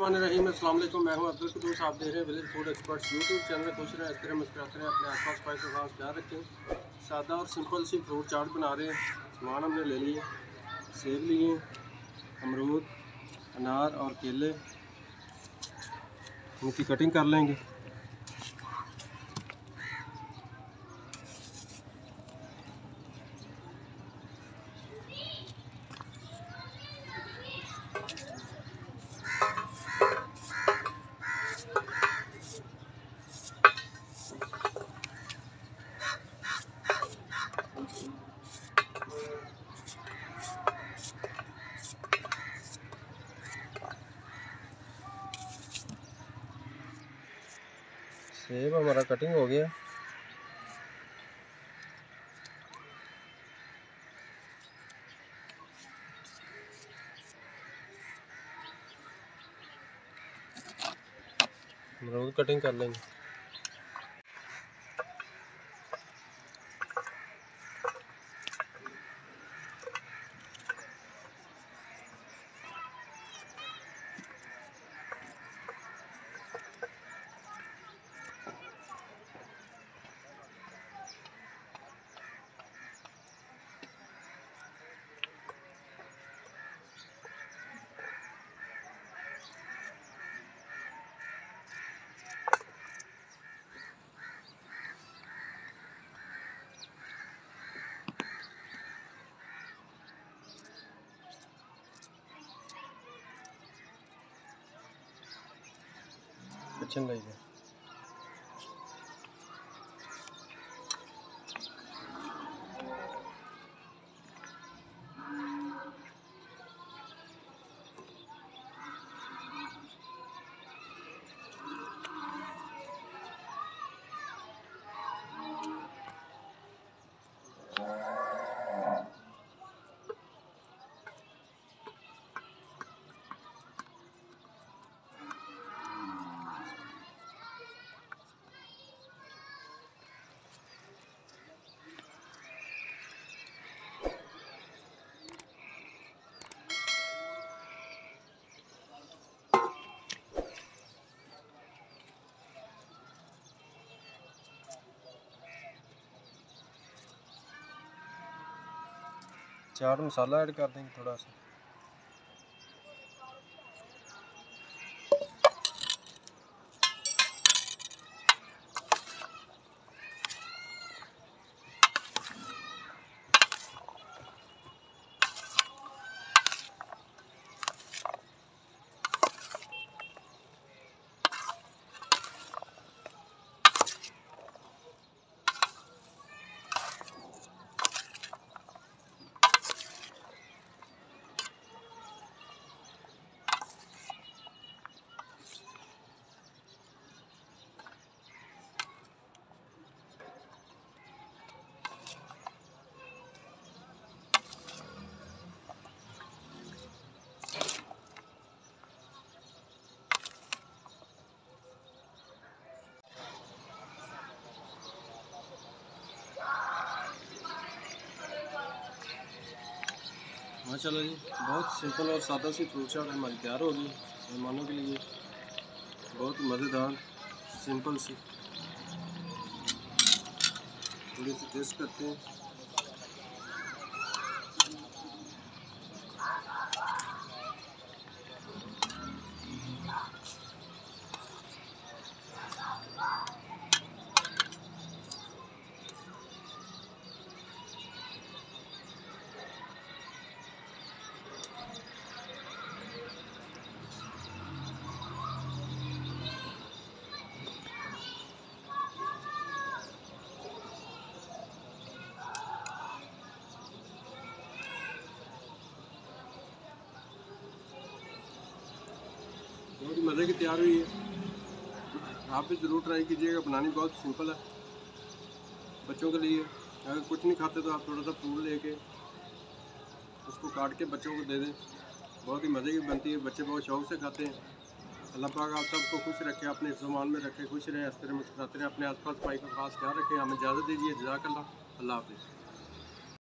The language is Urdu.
الرحمن الرحیم، السلام علیکم، میں ہوں عبد القدوس، آپ دیکھ رہے ہیں village food experts YouTube channel خوش ہیں اس طرح مسکراتے رہیں اپنے آس پاس پائے کا خاص خیال رکھیں۔ سادہ اور سمپل سی فروٹ چاٹ بنا رہے ہیں۔ سامان ہم نے لے لیے، سیب لیے، امرود، انار اور کیلے۔ ان کی کٹنگ کر لیں گے۔ سیب ہمارا کٹنگ ہو گیا۔ امرود کٹنگ کر لیں گے۔ 进了一点 مسالہ ایڈ کر دیں گے تھوڑا سا ہاں، ماشاء اللہ جی بہت سمپل اور سادہ سی فروٹ چاٹ ہماری تیار ہوگی مہمانوں کے لیے۔ بہت مزیدار سمپل سی۔ تھوڑی سی ٹیسٹ کرتے ہیں۔ بہت ہی مزے کی تیار ہوئی ہے۔ آپ بھی ضرور ٹرائی کیجیے گا، بنانی بہت سمپل ہے۔ بچوں کے لیے اگر کچھ نہیں کھاتے تو آپ تھوڑا سا پھول لے کے اس کو کاٹ کے بچوں کو دے دیں۔ بہت ہی مزے کی بنتی ہے، بچے بہت شوق سے کھاتے ہیں۔ اللہ پاک آپ سب کو خوش رکھے، اپنے زمان میں رکھے، خوش رہیں اس طرح مسکراتے رہیں اپنے آس پاس صفائی کا خاص خیال رکھیں ہمیں اجازت دیجیے۔ جزاک اللہ اللہ حافظ۔